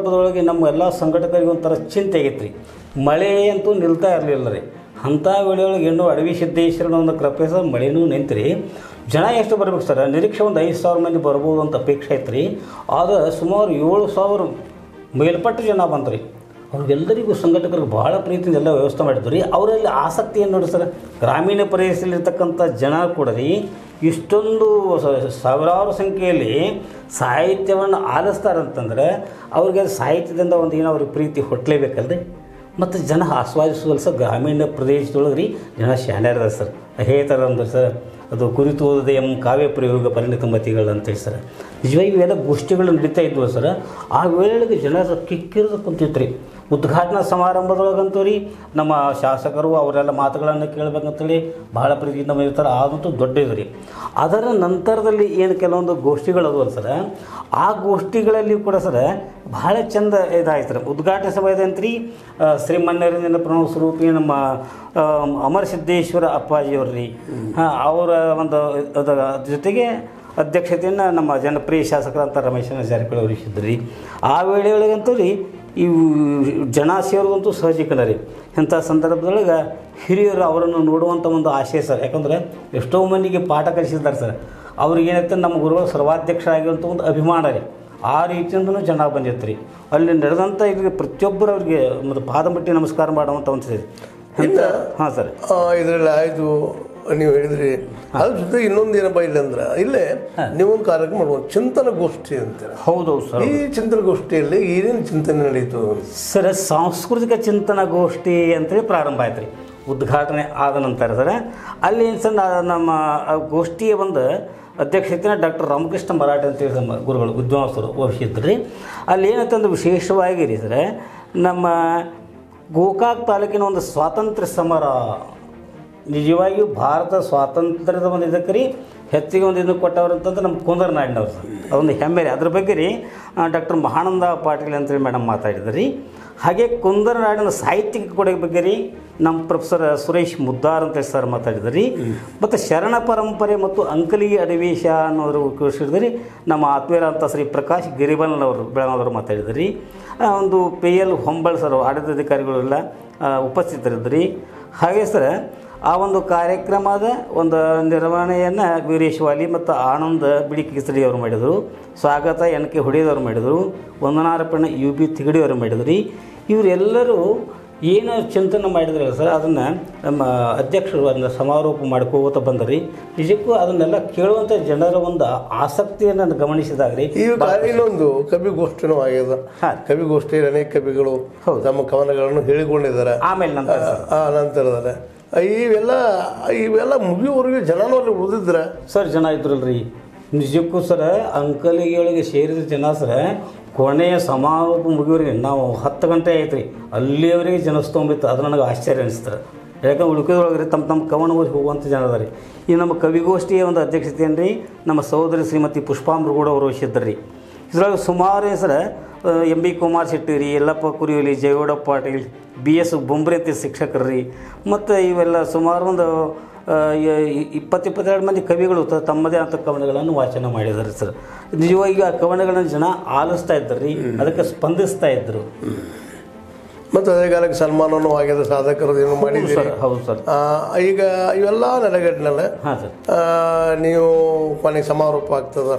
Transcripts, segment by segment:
ಹಬ್ಬದೊಳಗೆ ನಮ್ಮ ಎಲ್ಲ ಸಂಘಟಕರಿಗೆ ಒಂಥರ ಚಿಂತೆ ಆಗೈತೆ ರೀ ಮಳೆ ಅಂತೂ ನಿಲ್ತಾ ಇರಲಿಲ್ಲ ರೀ. ಅಂಥ ವೇಳೆಯೊಳಗೆ ಇನ್ನೂ ಅಡವಿ ಸಿದ್ದೇಶ್ವರನ ಒಂದು ಕೃಪೆ ಸರ್ ಮಳೆನೂ ರೀ ಜನ ಎಷ್ಟು ಬರ್ಬೇಕು ಸರ್? ನಿರೀಕ್ಷೆ ಒಂದು ಐದು ಸಾವಿರ ಮಂದಿ ಬರ್ಬೋದು ಅಂತ ಅಪೇಕ್ಷೆ ಐತ್ರಿ. ಆದ್ರೆ ಸುಮಾರು ಏಳು ಸಾವಿರ ಮೇಲ್ಪಟ್ಟು ಜನ ಬಂತು ರೀ ಅವ್ರಿಗೆಲ್ಲರಿಗೂ ಸಂಘಟಕರು ಭಾಳ ಪ್ರೀತಿಯಿಂದ ಎಲ್ಲ ವ್ಯವಸ್ಥೆ ಮಾಡಿದ್ರು ರೀ. ಅವರಲ್ಲಿ ಆಸಕ್ತಿ ಏನು ನೋಡಿ ಸರ್? ಗ್ರಾಮೀಣ ಪ್ರದೇಶದಲ್ಲಿರ್ತಕ್ಕಂಥ ಜನ ಕೂಡ ರೀ, ಇಷ್ಟೊಂದು ಸಾವಿರಾರು ಸಂಖ್ಯೆಯಲ್ಲಿ ಸಾಹಿತ್ಯವನ್ನು ಆಲಿಸ್ತಾರಂತಂದ್ರೆ ಅವ್ರಿಗೆ ಅದು ಸಾಹಿತ್ಯದಿಂದ ಒಂದು ಏನೋ ಅವ್ರಿಗೆ ಪ್ರೀತಿ ಹೊಟ್ಟಲೇಬೇಕಲ್ರಿ ಮತ್ತು ಜನ ಆಸ್ವಾದಿಸುವಲ್ಲಿ ಸರ್ ಗ್ರಾಮೀಣ ಪ್ರದೇಶದೊಳಗೆ ರೀ ಜನ ಶಾನ್ಯರದ ಸರ್. ಥರ ಅಂದ್ರೆ ಸರ್. ಅದು ಕುರಿತು ಓದದೆ ಎಂ ಕಾವ್ಯ ಪ್ರಯೋಗ ಪರಿಣಿತ ಮತಿಗಳು ಅಂತೇಳಿ ಸರ್. ನಿಜವಾಗಿ ಇವೆಲ್ಲ ಗೋಷ್ಠಿಗಳು ನಡೀತಾ ಇದ್ವು ಸರ್. ಆ ವೇಳೆಗೆ ಜನ ಕಿಕ್ಕಿರೋದು ಕುಂತಿತ್ತು ರೀ. ಉದ್ಘಾಟನಾ ಸಮಾರಂಭದೊಳಗಂತೂ ರೀ ನಮ್ಮ ಶಾಸಕರು ಅವರೆಲ್ಲ ಮಾತುಗಳನ್ನು ಕೇಳಬೇಕಂತೇಳಿ ಬಹಳ ಪ್ರೀತಿಯಿಂದ ಇರ್ತಾರೆ ಆದಂತೂ ದೊಡ್ಡ ಇದು ರೀ ಅದರ ನಂತರದಲ್ಲಿ ಏನು ಕೆಲವೊಂದು ಗೋಷ್ಠಿಗಳು ಅದಾವಲ್ಲ ಸರ, ಆ ಗೋಷ್ಠಿಗಳಲ್ಲಿ ಕೂಡ ಸರ ಭಾಳ ಚಂದ ಇದಾಯ್ತು ರೀ. ಉದ್ಘಾಟನೆ ಸಮಯದಂತ್ರಿ ಶ್ರೀಮನ್ಯರಂಜನ ಪ್ರಣವ ಸ್ವರೂಪಿ ನಮ್ಮ ಅಮರ ಸಿದ್ದೇಶ್ವರ ಅಪ್ಪಾಜಿಯವ್ರು ರೀ ಅವರ ಒಂದು ಜೊತೆಗೆ ಅಧ್ಯಕ್ಷತೆಯನ್ನು ನಮ್ಮ ಜನಪ್ರಿಯ ಶಾಸಕರಂತ ರಮೇಶನ ಜಾರಕಿಹೊಳಿ ಅವರು ರೀ ಆ ವೇಳೆಯೊಳಗಂತೂ ರೀ ಇವು ಜನ ಸೇರೋದಂತೂ ಸಹಜಿಕನ ರೀ ಇಂಥ ಸಂದರ್ಭದೊಳಗೆ ಹಿರಿಯರು ಅವರನ್ನು ನೋಡುವಂಥ ಒಂದು ಆಶಯ ಸರ್. ಯಾಕಂದರೆ ಎಷ್ಟೋ ಮಂದಿಗೆ ಪಾಠ ಕಲಿಸಿದ್ದಾರೆ ಸರ್. ಅವ್ರಿಗೇನೈತೆ ನಮ್ಮ ಗುರುಗಳು ಸರ್ವಾಧ್ಯಕ್ಷ ಆಗಿರುವಂಥ ಒಂದು ಅಭಿಮಾನ ರೀ. ಆ ರೀತಿಯಿಂದನೂ ಜನ ಬಂದಿತ್ತು ರೀ ಅಲ್ಲಿ ನಡೆದಂಥ ಇಲ್ಲಿ ಪ್ರತಿಯೊಬ್ಬರು ಅವ್ರಿಗೆ ಒಂದು ಪಾದಮಟ್ಟಿ ನಮಸ್ಕಾರ ಮಾಡುವಂಥ ಒಂದು ಹಾಂ ಸರ್. ಇದರಲ್ಲಿ ಆಯಿತು ನೀವು ಹೇಳಿದ್ರಿ. ಅದ್ರ ಜೊತೆ ಇನ್ನೊಂದು ಏನಪ್ಪ ಇಲ್ಲ ಅಂದ್ರೆ ಇಲ್ಲೇ ನೀವೊಂದು ಕಾರ್ಯಕ್ರಮ ಮಾಡುವ ಚಿಂತನ ಗೋಷ್ಠಿ ಅಂತೀರ. ಹೌದು ಸರ್. ಈ ಚಿಂತನ ಗೋಷ್ಠಿಯಲ್ಲಿ ಏನೇನು ಚಿಂತನೆ ನಡೆಯಿತು ಸರ್ ಸಾಂಸ್ಕೃತಿಕ ಚಿಂತನ ಗೋಷ್ಠಿ ಅಂತೇಳಿ ಪ್ರಾರಂಭ ಆಯ್ತು ರೀ. ಉದ್ಘಾಟನೆ ಆದ ನಂತರ ಸರ್ ಅಲ್ಲಿ ಏನು ಸರ್ ನಮ್ಮ ಗೋಷ್ಠಿಯ ಒಂದು ಅಧ್ಯಕ್ಷತೆನ ಡಾಕ್ಟರ್ ರಾಮಕೃಷ್ಣ ಮರಾಠಿ ಅಂತೇಳಿ ನಮ್ಮ ಗುರುಗಳು ವಿದ್ವಾಂಸರು ವಹಿಸಿದ್ರು ರೀ. ಅಲ್ಲಿ ಏನಂತಂದ್ರೆ ವಿಶೇಷವಾಗಿ ರೀ ಸರ್ ನಮ್ಮ ಗೋಕಾಕ್ ತಾಲೂಕಿನ ಒಂದು ಸ್ವಾತಂತ್ರ್ಯ ಸಮರ ನಿಜವಾಗಿಯೂ ಭಾರತ ಸ್ವಾತಂತ್ರ್ಯದ ಒಂದು ಇದಕ್ಕೆ ರೀ, ಹೆಚ್ಚಿಗೆ ಒಂದು ಇದನ್ನು ಕೊಟ್ಟವ್ರು ಅಂತಂದ್ರೆ ನಮ್ಮ ಕುಂದರ್ ನಾಡಿನವ್ರು ಅದೊಂದು ಹೆಮ್ಮೆ ರೀ ಅದ್ರ ಬಗ್ಗೆ ರೀ ಡಾಕ್ಟರ್ ಮಹಾನಂದ ಪಾಟೀಲ್ ಅಂತೇಳಿ ಮೇಡಮ್ ಮಾತಾಡಿದ್ರು ರೀ. ಹಾಗೆ ಕುಂದರ ನಾಡಿನ ಸಾಹಿತ್ಯಿಕ ಕೊಡುಗೆ ಬಗ್ಗೆ ರೀ, ನಮ್ಮ ಪ್ರೊಫೆಸರ್ ಸುರೇಶ್ ಮುದ್ದಾರ್ ಅಂತ ಸರ್ ಮಾತಾಡಿದ್ರು ರೀ. ಮತ್ತು ಶರಣ ಪರಂಪರೆ ಮತ್ತು ಅಂಕಲಿ ಅಡಿವೇಶ ಅನ್ನೋದ್ರ ರೀ, ನಮ್ಮ ಆತ್ಮೀಯರಾದಂಥ ಶ್ರೀ ಪ್ರಕಾಶ್ ಗಿರಿಬಲ್ನವರು ಅವರು ಮಾತಾಡಿದ್ರು ರೀ. ಒಂದು ಪಿ ಎಲ್ ಹೊಂಬಳ್ ಸರ್, ಆಡಳಿತಾಧಿಕಾರಿಗಳೆಲ್ಲ ಉಪಸ್ಥಿತರಿದ್ದರು ರೀ. ಹಾಗೆ ಸರ್ ಆ ಒಂದು ಕಾರ್ಯಕ್ರಮದ ಒಂದು ನಿರ್ವಹಣೆಯನ್ನು ವೀರೇಶ್ ವಾಲಿ ಮತ್ತು ಆನಂದ್ ಬಿಳಿ ಕಿಸಡಿ ಅವರು ಮಾಡಿದರು. ಸ್ವಾಗತ ಎನ್ ಕೆ ಹೊಡೆಯದವ್ರು ಮಾಡಿದರು. ವಂದನಾರ್ಪಣೆ ಯು ಬಿ ತಿಗಡಿ ಅವರು ರೀ ಇವರೆಲ್ಲರೂ ಏನು ಚಿಂತನೆ ಮಾಡಿದ್ರಲ್ಲ ಸರ್ ಅದನ್ನು ನಮ್ಮ ಅಧ್ಯಕ್ಷರು ಅದನ್ನು ಸಮಾರೋಪ ಮಾಡ್ಕೋತ ಬಂದ್ರಿ. ನಿಜಕ್ಕೂ ಅದನ್ನೆಲ್ಲ ಕೇಳುವಂಥ ಜನರ ಒಂದು ಆಸಕ್ತಿಯನ್ನು ಗಮನಿಸಿದಾಗ ರೀ ಈ ಕಾರ್ಯ ಒಂದು ಕವಿ ಗೋಷ್ಠಿನೂ ಆಗ್ಯದ ಕವಿಗೋಷ್ಠಿಯಲ್ಲಿ ಕವಿ ಗೋಷ್ಠಿಯಲ್ಲಿ ಅನೇಕ ಕವಿಗಳು. ತಮ್ಮ ಕವನಗಳನ್ನು ಹೇಳಿಕೊಂಡಿದ್ದಾರೆ. ಆಮೇಲೆ ನಂತರ ಆ ನಂತರದಲ್ಲಿ. ಇವೆಲ್ಲ ಇವೆಲ್ಲ ಮುಗಿಯುವವರೆಗೆ ಜನನೂ ಅಲ್ಲಿ ಉಳಿದಿದ್ರೆ. ಸರ್, ಜನ ಇದ್ರಲ್ರಿ. ನಿಜಕ್ಕೂ ಸರ ಅಂಕಲಿಗೆಯೊಳಗೆ ಸೇರಿದ ಜನ ಸರ, ಕೊನೆಯ ಸಮಾರೋಪ ಮುಗಿಯೋರಿಗೆ ನಾವು ಹತ್ತು ಗಂಟೆ ಆಯ್ತು ರೀ ಅಲ್ಲಿಯವರೆಗೆ ಜನಸ್ತೊಂಬಿತ್ತು ಅದು ನನಗೆ ಆಶ್ಚರ್ಯ ಅನಿಸ್ತಾರೆ ಯಾಕಂದ್ರೆ ಉಳ್ಕಿದೊಳಗೆ ತಮ್ಮ ತಮ್ಮ ಕವನ ಓದಿ ಹೋಗುವಂಥ ಜನ ಅದ ರೀ ಈ ನಮ್ಮ ಕವಿಗೋಷ್ಠಿಯ ಒಂದು ಅಧ್ಯಕ್ಷತೆಯನ್ನು ರೀ ನಮ್ಮ ಸಹೋದರಿ ಶ್ರೀಮತಿ ಪುಷ್ಪಾಂಬ್ರಗೌಡ ಅವರು ವಹಿಸಿದ್ದರು ರೀ. ಇದ್ರೊಳಗೆ ಸುಮಾರು ಹೆಸರು ಎಂ ಬಿ ಕುಮಾರ್ ಶೆಟ್ಟಿ ರೀ ಯಲ್ಲಪ್ಪ ಕುರಿಯಲಿ ಜಯಗೌಡ ಪಾಟೀಲ್ ಬಿ ಎಸ್ ಬೊಂಬ್ರೆತಿ ಶಿಕ್ಷಕರು ರೀ. ಮತ್ತು ಇವೆಲ್ಲ ಸುಮಾರು ಒಂದು ಇಪ್ಪತ್ತು ಇಪ್ಪತ್ತೆರಡು ಮಂದಿ ಕವಿಗಳು ತಮ್ಮದೇ ಆದ ಕವನಗಳನ್ನು ವಾಚನ ಮಾಡಿದ್ದಾರೆ ಸರ್. ನಿಜವಾಗಿ ಆ ಕವನಗಳನ್ನು ಜನ ಆಲಿಸ್ತಾ ಇದ್ದರು ರೀ ಅದಕ್ಕೆ ಸ್ಪಂದಿಸ್ತಾ ಇದ್ದರು. ಮತ್ತು ಅದೇ ಕಾಲಕ್ಕೆ ಸನ್ಮಾನನೂ ಆಗ್ಯದ ಸಾಧಕರು ಏನು ಮಾಡಿದ್ದೀರಿ? ಸರ್ ಹೌದು ಸರ್. ಈಗ ಇವೆಲ್ಲ ನೆಲೆಗಟ್ಟಿನಲ್ಲೇ? ಹಾಂ ಸರ್. ನೀವು ಕೊನೆಗೆ ಸಮಾರೋಪ ಆಗ್ತದ?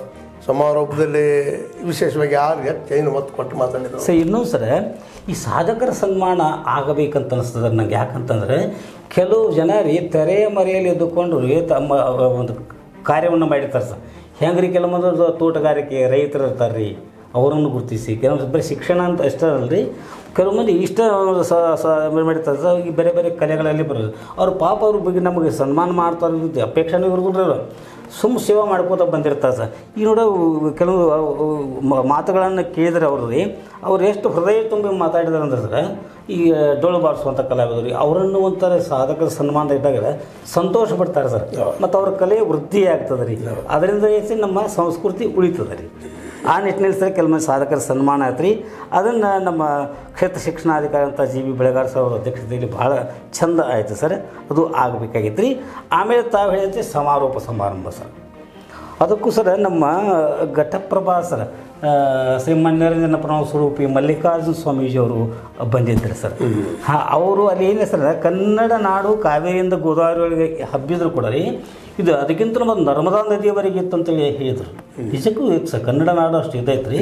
ಸಮಾರೋಪದಲ್ಲಿ ವಿಶೇಷವಾಗಿ ಯಾರು ಏನು ಮತ್ತು ಕೊಟ್ಟು ಮಾತಾಡಿದ್ರು. ಸರ್ ಇನ್ನೊಂದು ಸರ ಈ ಸಾಧಕರ ಸನ್ಮಾನ ಆಗಬೇಕಂತ ಅನಿಸ್ತದೆ ನನಗೆ ಯಾಕಂತಂದ್ರೆ ಕೆಲವು ಜನ ರೀ ತೆರೆಯ ಮರೆಯಲ್ಲಿ ಎದ್ದುಕೊಂಡು ತಮ್ಮ ಒಂದು ಕಾರ್ಯವನ್ನು ಮಾಡಿರ್ತಾರೆ ಸರ್. ಹೆಂಗೆ ರೀ ಕೆಲವೊಂದು ತೋಟಗಾರಿಕೆ ರೈತರು ಇರ್ತಾರೆ ರೀ, ಅವರನ್ನು ಗುರುತಿಸಿ, ಕೆಲವೊಂದು ಬರೀ ಶಿಕ್ಷಣ ಅಂತ ಅಷ್ಟೇ ಅಲ್ರಿ ಕೆಲವು ಮಂದಿ ಇಷ್ಟ ಮಾಡಿರ್ತಾರೆ ಬೇರೆ ಬೇರೆ ಕಲೆಗಳಲ್ಲಿ ಬರೋದು. ಅವ್ರ ಪಾಪ ಅವ್ರ ಬಗ್ಗೆ ನಮಗೆ ಸನ್ಮಾನ ಮಾಡ್ತಾರೆ ಅಪೇಕ್ಷೆನೂ ಇರೋದಿಲ್ಲ ಸುಮ್ಮ ಸೇವಾ ಮಾಡ್ಕೋತ ಬಂದಿರ್ತಾರೆ ಸರ್. ಈ ನೋಡೋ ಕೆಲವು ಮಾತುಗಳನ್ನು ಕೇಳಿದ್ರೆ ಅವರು ರೀ ಅವ್ರು ಎಷ್ಟು ಹೃದಯ ತುಂಬಿ ಮಾತಾಡಿದಾರೆ ಅಂದ್ರೆ ಸರ್ ಈ ಡೊಳ್ಳು ಬಾರಿಸುವಂಥ ಕಲಾವಿದರು ರೀ ಅವರನ್ನು ಒಂಥರ ಸಾಧಕರ ಸನ್ಮಾನ ಇದ್ದಾಗ ಸಂತೋಷ ಪಡ್ತಾರೆ ಸರ್. ಮತ್ತು ಅವ್ರ ಕಲೆ ವೃದ್ಧಿ ಆಗ್ತದೆ ರೀ. ಅದರಿಂದ ಹೆಚ್ಚು ನಮ್ಮ ಸಂಸ್ಕೃತಿ ಉಳಿತದೆ ರೀ. ಆ ನಿಟ್ಟಿನಲ್ಲಿ ಸರ್ ಕೆಲವೊಂದು ಸಾಧಕರ ಸನ್ಮಾನ ಆಯ್ತು ರೀ. ಅದನ್ನು ನಮ್ಮ ಕ್ಷೇತ್ರ ಶಿಕ್ಷಣಾಧಿಕಾರಿ ಅಂತ ಜಿ ಬಿ ಬೆಳಗಾರ್ ಸರ್ ಅವರ ಅಧ್ಯಕ್ಷತೆಯಲ್ಲಿ ಭಾಳ ಚಂದ ಆಯಿತು ಸರ್. ಅದು ಆಗಬೇಕಾಗಿತ್ತು ರೀ. ಆಮೇಲೆ ತಾವು ಹೇಳಿದಂತೆ ಸಮಾರೋಪ ಸಮಾರಂಭ ಸರ್. ಅದಕ್ಕೂ ಸರ್ ನಮ್ಮ ಘಟಪ್ರಭಾ ಸರ್ ಆ, ಶ್ರೀ ಮನ್ಯರಂಜನ ಪ್ರಣವ ಸ್ವರೂಪಿ ಮಲ್ಲಿಕಾರ್ಜುನ ಸ್ವಾಮೀಜಿಯವರು ಬಂದಿದ್ದರು ಸರ್. ಹಾಂ ಅವರು ಅಲ್ಲಿ ಏನಿದೆ ಸರ್ ಕನ್ನಡ ನಾಡು ಕಾವೇರಿಯಿಂದ ಗೋದಾವರಿ ಒಳಗೆ ಹಬ್ಬಿದ್ರು ಕೂಡ ರೀ ಇದು ಅದಕ್ಕಿಂತ ಮೊದಲು ನರ್ಮದಾ ನದಿಯವರೆಗೆ ಇತ್ತು ಅಂತೇಳಿ ಹೇಳಿದರು. ನಿಜಕ್ಕೂ ಇತ್ತು ಸರ್ ಕನ್ನಡ ನಾಡು ಅಷ್ಟು ಇದೈತೆ ರೀ